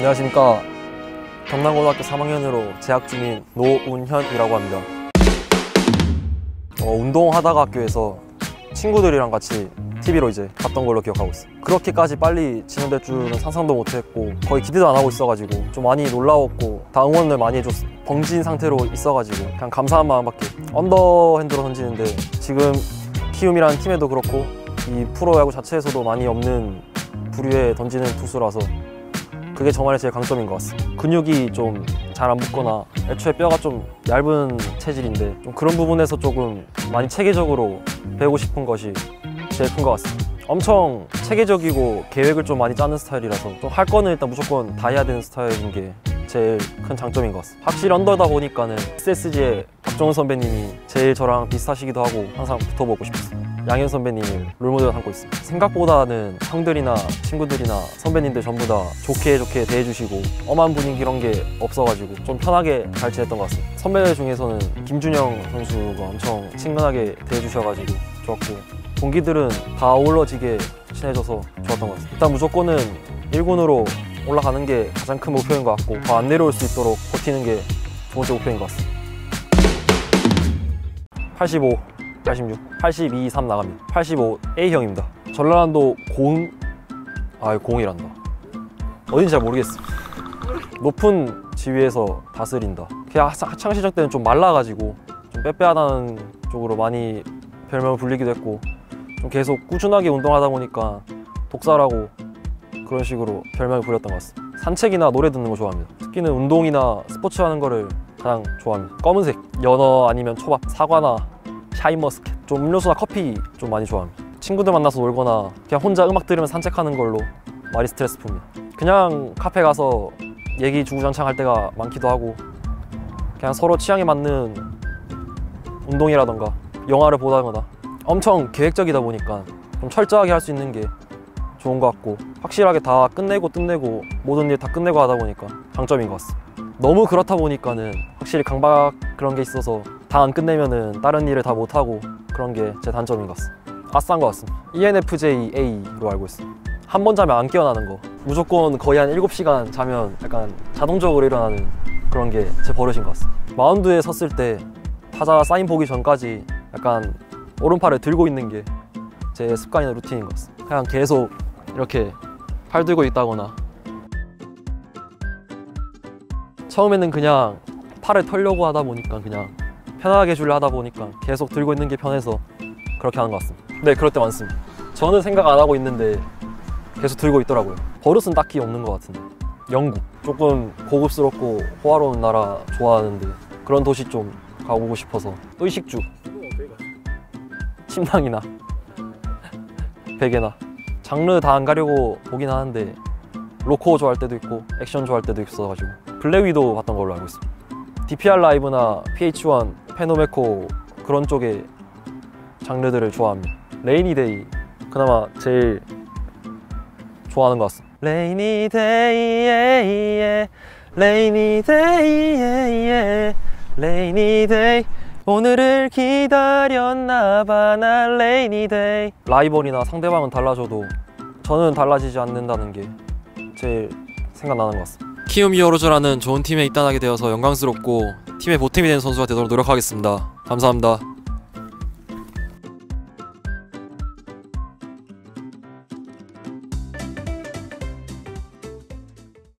안녕하십니까. 경남고등학교 3학년으로 재학 중인 노운현이라고 합니다. 어, 운동하다가 학교에서 친구들이랑 같이 TV로 이제 봤던 걸로 기억하고 있어요. 그렇게까지 빨리 진행될 줄은 상상도 못했고 거의 기대도 안 하고 있어가지고 좀 많이 놀라웠고 다 응원을 많이 해줬어 벙진 상태로 있어가지고 그냥 감사한 마음밖에 언더핸드로 던지는데 지금 키움이라는 팀에도 그렇고 이 프로야구 자체에서도 많이 없는 부류에 던지는 투수라서 그게 정말 제 강점인 것 같습니다. 근육이 좀 잘 안 붙거나 애초에 뼈가 좀 얇은 체질인데 좀 그런 부분에서 조금 많이 체계적으로 배우고 싶은 것이 제일 큰 것 같습니다. 엄청 체계적이고 계획을 좀 많이 짜는 스타일이라서 좀 할 거는 일단 무조건 다 해야 되는 스타일인 게 제일 큰 장점인 것 같습니다. 확실히 언더다 보니까는 SSG의 박정훈 선배님이 제일 저랑 비슷하시기도 하고 항상 붙어보고 싶었어요. 양현 선배님을 롤모델로 삼고 있습니다. 생각보다는 형들이나 친구들이나 선배님들 전부 다 좋게 좋게 대해주시고 엄한 분위기 이런 게 없어가지고 좀 편하게 잘 지냈던 것 같습니다. 선배들 중에서는 김준영 선수가 엄청 친근하게 대해주셔가지고 좋았고 동기들은 다 어우러지게 친해져서 좋았던 것 같습니다. 일단 무조건은 1군으로 올라가는 게 가장 큰 목표인 것 같고 더 안 내려올 수 있도록 버티는 게 두 번째 목표인 것 같습니다. 85, 86, 82, 3 나갑니다. 85 A형입니다. 전라남도 공, 아 공이란다. 어딘지 잘 모르겠어. 높은 지위에서 다스린다. 그냥 하- 학창 시절 때는 좀 말라가지고 좀 빼빼하다는 쪽으로 많이 별명을 불리기도 했고 좀 계속 꾸준하게 운동하다 보니까 독사라고 그런 식으로 별명을 부렸던 것 같습니다. 산책이나 노래 듣는 거 좋아합니다. 특히는 운동이나 스포츠 하는 거를 가장 좋아합니다. 검은색, 연어 아니면 초밥, 사과나 샤인머스켓, 좀 음료수나 커피 좀 많이 좋아합니다. 친구들 만나서 놀거나 그냥 혼자 음악 들으면서 산책하는 걸로 많이 스트레스 풉니다. 그냥 카페 가서 얘기 주구장창 할 때가 많기도 하고 그냥 서로 취향에 맞는 운동이라던가 영화를 보다거나 엄청 계획적이다 보니까 좀 철저하게 할 수 있는 게 좋은 것 같고 확실하게 다 끝내고 끝내고 모든 일 다 끝내고 하다 보니까 장점인 것 같습니다. 너무 그렇다 보니까는 확실히 강박 그런 게 있어서 다 안 끝내면은 다른 일을 다 못하고 그런 게 제 단점인 것 같습니다. 아싼 것 같습니다. E ENFJ-A로 알고 있습니다. 한 번 자면 안 깨어나는 거 무조건 거의 한 7시간 자면 약간 자동적으로 일어나는 그런 게 제 버릇인 것 같습니다. 마운드에 섰을 때 타자 사인 보기 전까지 약간 오른팔을 들고 있는 게 제 습관이나 루틴인 것 같습니다. 그냥 계속 이렇게 팔 들고 있다거나 처음에는 그냥 팔을 털려고 하다 보니까 그냥 편하게 주려 하다 보니까 계속 들고 있는 게 편해서 그렇게 하는 것 같습니다. 네, 그럴 때 많습니다. 저는 생각 안 하고 있는데 계속 들고 있더라고요. 버릇은 딱히 없는 것 같은데. 영국 조금 고급스럽고 호화로운 나라 좋아하는데 그런 도시 좀 가보고 싶어서 의식주 침낭이나 베개나 장르 다 안 가려고 보긴 하는데 로코 좋아할 때도 있고 액션 좋아할 때도 있어가지고 Black Widow 봤던 걸로 알고 있습니다. DPR LIVE나 pH-1, PENOMECO 그런 쪽의 장르들을 좋아합니다. Rainy Day 그나마 제일 좋아하는 것 같습니다. Rainy Day에 Rainy Day에 rainy day 오늘을 기다렸나봐 난 rainy day 라이벌이나 상대방은 달라져도 저는 달라지지 않는다는 게 제일 생각나는 것 같습니다. 키움 히어로즈라는 좋은 팀에 입단하게 되어서 영광스럽고 팀의 보탬이 되는 선수가 되도록 노력하겠습니다. 감사합니다.